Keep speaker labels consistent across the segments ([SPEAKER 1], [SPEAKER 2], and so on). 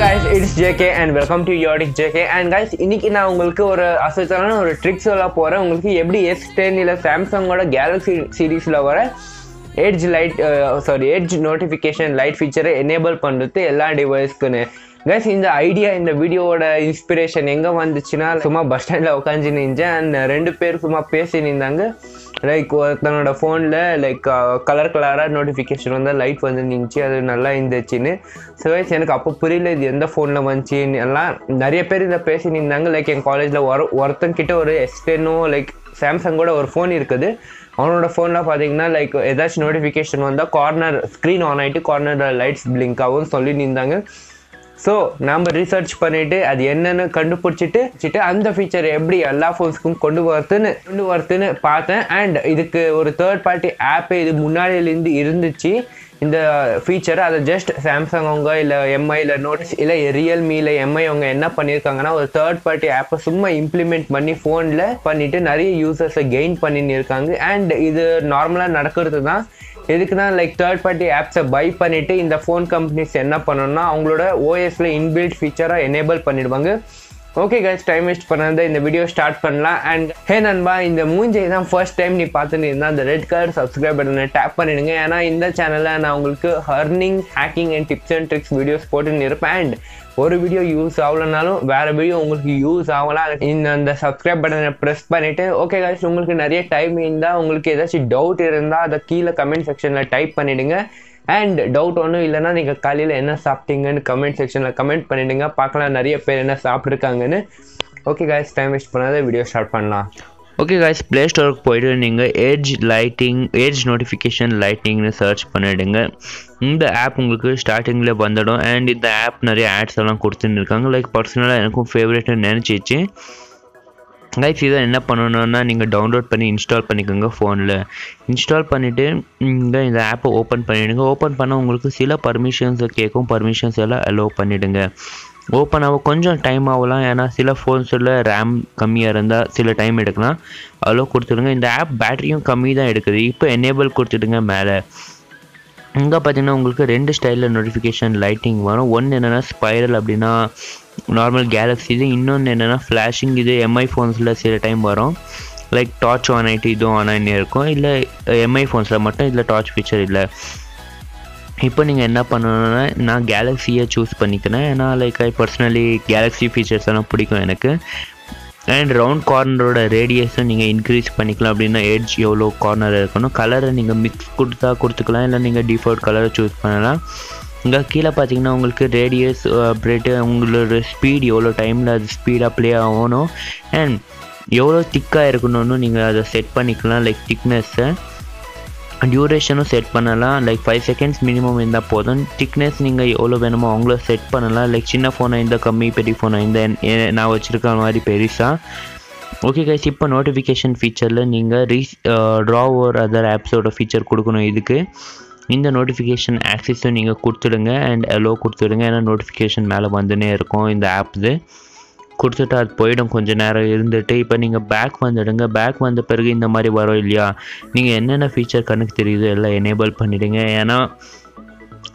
[SPEAKER 1] Guys it's JK and welcome to யோடிக் JK and guys இன்னைக்கு நான் உங்களுக்கு ஒரு அசோசியலான ஒரு ட்ரிக் சொல்ல போகிறேன் உங்களுக்கு எப்படி எஸ் டென் இல்லை சாம்சங்கோட கேலக்ஸி சீரீஸில் வர edge light sorry edge notification light ஃபீச்சரை enable பண்ணுறது எல்லா டிவைஸ்க்குன்னு கைஸ் இந்த ஐடியா இந்த வீடியோவோட இன்ஸ்பிரேஷன் எங்கே வந்துச்சுன்னா சும்மா பஸ் ஸ்டாண்டில் உட்காந்து நின்றேன். அண்ட் ரெண்டு பேர் சும்மா பேசி நின்றாங்க லைக் ஒருத்தனோட ஃபோனில் லைக் கலர் கலராக நோட்டிஃபிகேஷன் வந்து லைட் வந்து நின்றுச்சு அது நல்லா இருந்துச்சுன்னு. ஸோ எனக்கு அப்போ புரியல இது எந்த ஃபோனில் வந்துச்சுன்னு. எல்லாம் நிறைய பேர் இதை பேசி நின்றாங்க லைக் என் காலேஜில் ஒரு ஒருத்தங்கிட்ட ஒரு எஸ் லைக் சாம்சங் கூட ஒரு ஃபோன் இருக்குது. அவனோட ஃபோனில் பார்த்தீங்கன்னா லைக் ஏதாச்சும் நோட்டிஃபிகேஷன் வந்தால் கார்னர் ஸ்க்ரீன் ஆன் ஆகிட்டு கார்னரில் லைட்ஸ் பிளிங்க் ஆகும் சொல்லி நின்றாங்க ஸோ நம்ம ரிசர்ச் பண்ணிட்டு அது என்னன்னு கண்டுபிடிச்சிட்டு வச்சுட்டு அந்த ஃபீச்சர் எப்படி எல்லா ஃபோன்ஸ்க்கும் கொண்டு வரதுன்னு கொண்டு வரதுன்னு பார்த்தேன். அண்ட் இதுக்கு ஒரு தேர்ட் பார்ட்டி ஆப்பே இது முன்னாடியிலேருந்து இருந்துச்சு. இந்த ஃபீச்சர் அதை ஜஸ்ட் சாம்சங் அவங்க இல்லை எம்ஐ இல்லை நோட்ஸ் இல்லை ரியல்மி இல்லை எம்ஐ அவங்க என்ன பண்ணியிருக்காங்கன்னா ஒரு தேர்ட் பார்ட்டி ஆப்பை சும்மா இம்ப்ளிமெண்ட் பண்ணி ஃபோனில் பண்ணிவிட்டு நிறைய யூசர்ஸை கெயின் பண்ணின்னு இருக்காங்க. அண்ட் இது நார்மலாக நடக்கிறது தான் எதுக்குன்னா லைக் தேர்ட் பார்ட்டி ஆப்ஸை பை பண்ணிவிட்டு இந்த ஃபோன் கம்பெனிஸ் என்ன பண்ணணும்னா அவங்களோட ஓஎஸில் இன்பில்ட் ஃபீச்சராக எனேபிள் பண்ணிடுவாங்க. ஓகே கைஸ் டைம் வேஸ்ட் பண்ணாத. இந்த வீடியோ ஸ்டார்ட் பண்ணலாம். அண்ட் ஹே நண்பா இந்த மூஞ்சை தான் ஃபர்ஸ்ட் டைம் நீ பார்த்துட்டு இருந்தால் அந்த ரெட் கலர் சப்ஸ்கிரைப் பட்டனை டேப் பண்ணிடுங்க. ஏன்னா இந்த சேனலில் நான் உங்களுக்கு ஹர்னிங் hacking and tips and tricks videos போட்டுன்னு இருப்பேன். அண்ட் ஒரு வீடியோ யூஸ் ஆகலனாலும் வேற வீடியோ உங்களுக்கு யூஸ் ஆகலாம். இந்த அந்த சப்ஸ்கிரைப் பட்டனை ப்ரெஸ் பண்ணிவிட்டு ஓகே guys உங்களுக்கு நிறைய டைம் இருந்தால் உங்களுக்கு ஏதாச்சும் டவுட் இருந்தால் அதை கீழே கமெண்ட் செக்ஷனில் டைப் பண்ணிவிடுங்க அண்ட் டவுட் ஒன்றும் இல்லைன்னா நீங்கள் காலையில் என்ன சாப்பிட்டீங்கன்னு கமெண்ட் செக்ஷனில் கமெண்ட் பண்ணிடுங்க. பார்க்கலாம் நிறைய பேர் என்ன சாப்பிட்ருக்காங்கன்னு ஓகே காய்ஸ் டைம் வேஸ்ட் பண்ணாத. வீடியோ ஸ்டார்ட் பண்ணலாம்.
[SPEAKER 2] ஓகே காய்ஸ் ப்ளே ஸ்டோருக்கு போயிட்டு நீங்கள் ஏஜ் லைட்டிங் ஏஜ் நோட்டிஃபிகேஷன் லைட்டிங்னு சர்ச் பண்ணிவிடுங்க இந்த ஆப் உங்களுக்கு ஸ்டார்டிங்கில் வந்துடும். அண்ட் இந்த ஆப் நிறைய ஆட்ஸ் எல்லாம் கொடுத்துன்னு இருக்காங்க. லைக் பர்சனலாக எனக்கும் ஃபேவரட்னு நினச்சிச்சு. கைஸ் இதை என்ன பண்ணணுன்னா நீங்கள் டவுன்லோட் பண்ணி இன்ஸ்டால் பண்ணிக்கோங்க ஃபோனில் இன்ஸ்டால் பண்ணிவிட்டு நீங்கள் இந்த ஆப்பை ஓப்பன் பண்ணிவிடுங்க ஓப்பன் பண்ண உங்களுக்கு சில பர்மிஷன்ஸை கேட்கும் பர்மிஷன்ஸ் எல்லாம் அலோவ் பண்ணிவிடுங்க ஓப்பன் ஆக கொஞ்சம் டைம் ஆகலாம். ஏன்னா சில ஃபோன்ஸில் ரேம் கம்மியாக இருந்தால் சில டைம் எடுக்கலாம். அலோவ் கொடுத்துடுங்க. இந்த ஆப் பேட்டரியும் கம்மி தான் எடுக்குது. இப்போ எனேபிள் கொடுத்துடுங்க மேலே. இங்கே பார்த்தீங்கன்னா உங்களுக்கு ரெண்டு ஸ்டைலில் நோட்டிஃபிகேஷன் லைட்டிங் வரும். ஒன்று என்னென்னா ஸ்பைரல் அப்படின்னா நார்மல் கேலக்ஸி இது. இன்னொன்று என்னென்னா ஃப்ளாஷிங் இது எம்ஐ ஃபோன்ஸில் சில டைம் வரும். லைக் டார்ச் ஆன் ஆகிட்டு இதுவும் ஆன் ஆகினே இருக்கும். இல்லை எம்ஐ ஃபோன்ஸில் மட்டும் இதில் டார்ச் ஃபீச்சர் இல்லை. இப்போ நீங்கள் என்ன பண்ணணும்னா நான் கேலக்ஸியை சூஸ் பண்ணிக்கிறேன். ஏன்னா like I personally Galaxy features எல்லாம் பிடிக்கும் எனக்கு. அண்ட் ரவுண்ட் கார்னரோட ரேடியஸும் நீங்கள் இன்க்ரீஸ் பண்ணிக்கலாம் அப்படின்னா எட்ஜ் எவ்வளோ கார்னர் இருக்கணும்? கலரை நீங்கள் மிக்ஸ் கொடுத்தா கொடுத்துக்கலாம் இல்லை நீங்கள் டிஃபால்ட் கலரை சூஸ் பண்ணலாம். இங்கே கீழே பார்த்தீங்கன்னா உங்களுக்கு ரேடியஸ் அப்ரேட்டு உங்களோட ஸ்பீட் எவ்வளோ டைமில் அது ஸ்பீடாக ப்ளே ஆகணும். அண்ட் எவ்வளோ திக்காக இருக்கணும்னு நீங்கள் அதை செட் பண்ணிக்கலாம் லைக் திக்னஸ்ஸை டியூரேஷனும் செட் பண்ணலாம். லைக் ஃபைவ் செகண்ட்ஸ் மினிமம் இருந்தால் போதும். திக்னஸ் நீங்கள் எவ்வளோ வேணுமோ அவங்கள செட் பண்ணலாம். லைக் சின்ன ஃபோனாக இருந்தால் கம்மி பெரிய ஃபோனாக இருந்தால் நான் வச்சுருக்க மாதிரி பெருசாக ஓகே கைஸ் இப்போ நோட்டிஃபிகேஷன் ஃபீச்சரில் நீங்கள் ரீஸ் ட்ரா ஓர் அதர் ஆப்ஸோட ஃபீச்சர் கொடுக்கணும் இதுக்கு. இந்த நோட்டிஃபிகேஷன் ஆக்சஸும் நீங்கள் கொடுத்துடுங்க அண்ட் அலோ கொடுத்துடுங்க. ஏன்னா நோட்டிஃபிகேஷன் மேலே வந்துனே இருக்கும் இந்த ஆப் இது. கொடுத்துட்டு அது போயிடும். கொஞ்சம் நேரம் இருந்துட்டு இப்போ நீங்கள் பேக் வந்துடுங்க. பேக் வந்த பிறகு இந்த மாதிரி வரும் இல்லையா? நீங்கள் என்னென்ன ஃபீச்சர் கணக்கு தெரியுதோ எல்லாம் எனேபிள் பண்ணிவிடுங்க ஏன்னா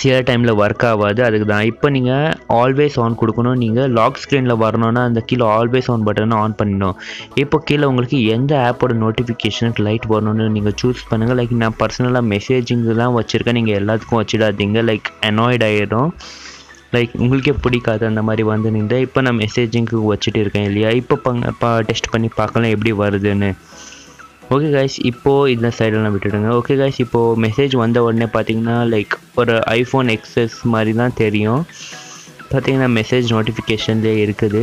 [SPEAKER 2] சில டைமில் ஒர்க் ஆகாது. அதுக்கு தான் இப்போ நீங்கள் ஆல்வேஸ் ஆன் கொடுக்கணும். நீங்கள் லாக் ஸ்க்ரீனில் வரணும்னா அந்த கீழே ஆல்வேஸ் ஆன் பட்டனை ஆன் பண்ணிடணும் இப்போ கீழே உங்களுக்கு எந்த ஆப்போட நோட்டிஃபிகேஷனுக்கு லைட் வரணும்னு நீங்கள் சூஸ் பண்ணுங்கள் லைக் நான் பர்சனலாக மெசேஜிங் தான் வச்சுருக்கேன். நீங்கள் எல்லாத்துக்கும் வச்சிடாதீங்க. லைக் அனாய்ட் ஆகிடும் லைக் உங்களுக்கே பிடிக்காது அந்த மாதிரி வந்து நின்று இப்போ நான் மெசேஜிங்க்கு வச்சுட்டு இருக்கேன் இல்லையா? இப்போ பங்க பா டெஸ்ட் பண்ணி பார்க்கலாம் எப்படி வருதுன்னு. ஓகே காய்ஸ் இப்போது இந்த சைடெல்லாம் விட்டுடுங்க. ஓகே காய்ஸ் இப்போது மெசேஜ் வந்த உடனே பார்த்தீங்கன்னா லைக் ஒரு ஐஃபோன் எக்ஸஸ் மாதிரி தான் தெரியும். பார்த்தீங்கன்னா மெசேஜ் நோட்டிஃபிகேஷன்லேயே இருக்குது.